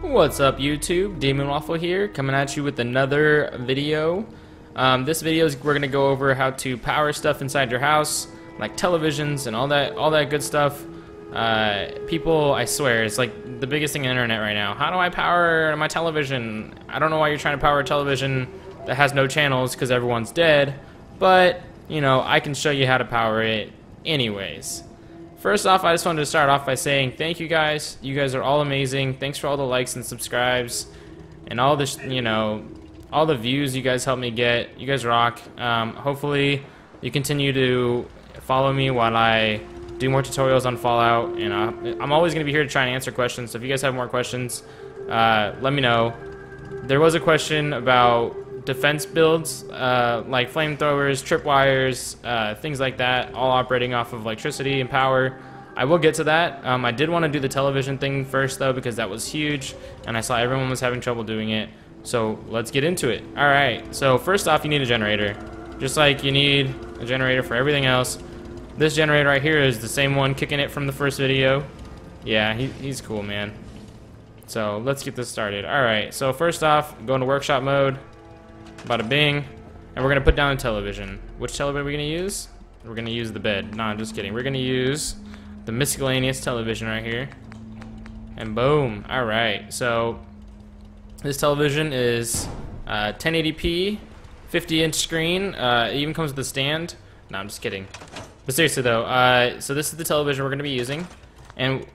What's up YouTube? Demon Waffle here, coming at you with another video. Um, this video is we're gonna go over how to power stuff inside your house, like televisions and all that, all that good stuff. Uh, people, I swear, it's like the biggest thing on the internet right now. How do I power my television? I don't know why you're trying to power a television that has no channels because everyone's dead, but you know I can show you how to power it anyways. First off, I just wanted to start off by saying thank you guys. You guys are all amazing. Thanks for all the likes and subscribes and all the, you know, all the views you guys help me get. You guys rock. Um, hopefully, you continue to follow me while I do more tutorials on Fallout. And I'm always going to be here to try and answer questions. So if you guys have more questions, uh, let me know. There was a question about defense builds, uh, like flamethrowers, tripwires, uh, things like that, all operating off of electricity and power. I will get to that. Um, I did want to do the television thing first, though, because that was huge, and I saw everyone was having trouble doing it. So let's get into it. All right, so first off, you need a generator. Just like you need a generator for everything else. This generator right here is the same one kicking it from the first video. Yeah, he, he's cool, man. So let's get this started. All right, so first off, go into workshop mode. Bada bing. And we're gonna put down a television. Which television are we gonna use? We're gonna use the bed. No, I'm just kidding. We're gonna use the miscellaneous television right here. And boom. Alright, so this television is uh, 1080p, 50 inch screen. Uh, it even comes with a stand. No, I'm just kidding. But seriously though, uh, so this is the television we're gonna be using. And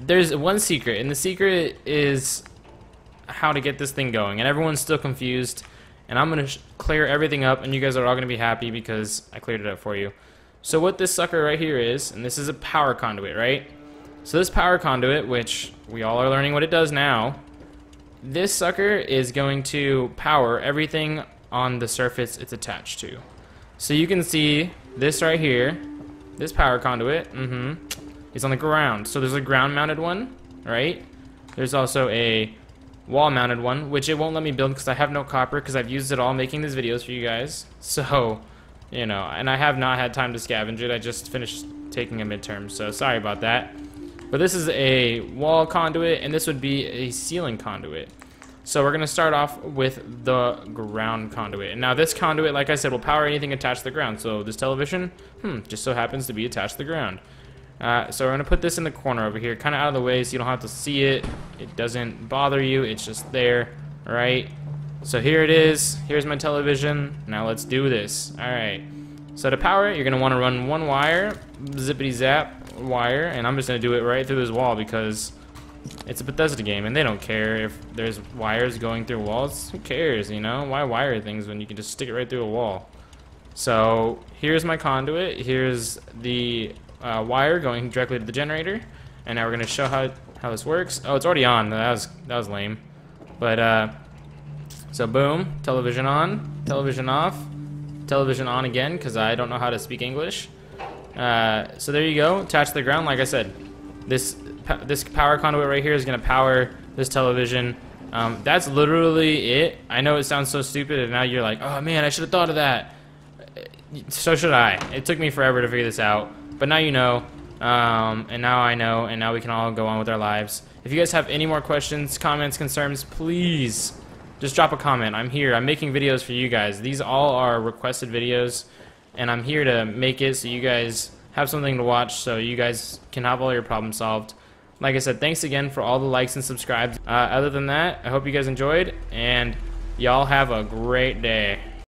there's one secret, and the secret is how to get this thing going. And everyone's still confused and I'm going to clear everything up and you guys are all going to be happy because I cleared it up for you. So what this sucker right here is, and this is a power conduit, right? So this power conduit, which we all are learning what it does now, this sucker is going to power everything on the surface it's attached to. So you can see this right here, this power conduit, mm-hmm, is on the ground. So there's a ground mounted one, right? There's also a wall mounted one, which it won't let me build because I have no copper because I've used it all making these videos for you guys. So, you know, and I have not had time to scavenge it. I just finished taking a midterm, so sorry about that. But this is a wall conduit, and this would be a ceiling conduit. So we're going to start off with the ground conduit. And now this conduit, like I said, will power anything attached to the ground. So this television, hmm, just so happens to be attached to the ground. Uh, so we're going to put this in the corner over here, kind of out of the way so you don't have to see it. It doesn't bother you. It's just there, right? So here it is. Here's my television. Now let's do this. All right. So to power it, you're going to want to run one wire, zippity zap wire, and I'm just going to do it right through this wall because it's a Bethesda game and they don't care if there's wires going through walls. Who cares, you know? Why wire things when you can just stick it right through a wall? So here's my conduit. Here's the uh, wire going directly to the generator. And now we're going to show how, how this works. Oh, it's already on. That was, that was lame. But, uh, so boom, television on, television off, television on again, because I don't know how to speak English. Uh, so there you go, attached to the ground. Like I said, this this power conduit right here is going to power this television. Um, that's literally it. I know it sounds so stupid, and now you're like, oh man, I should have thought of that. So should I. It took me forever to figure this out. But now you know, um, and now I know, and now we can all go on with our lives. If you guys have any more questions, comments, concerns, please just drop a comment. I'm here. I'm making videos for you guys. These all are requested videos, and I'm here to make it so you guys have something to watch so you guys can have all your problems solved. Like I said, thanks again for all the likes and subscribes. Uh, other than that, I hope you guys enjoyed, and y'all have a great day.